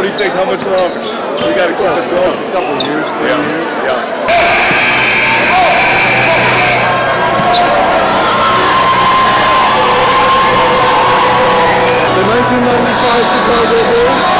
What do you think? How much longer? We got to keep this going. A couple of years, three Yeah. years. Yeah. The 1995 Chicago Bulls